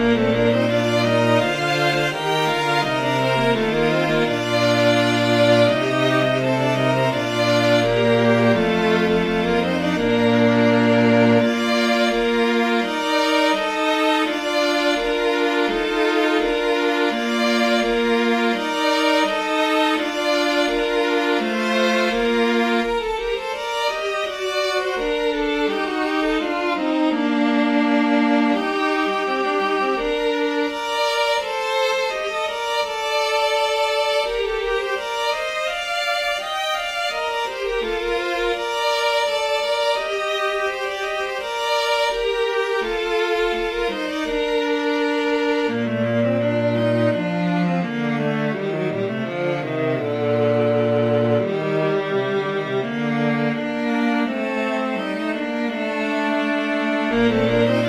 Música Música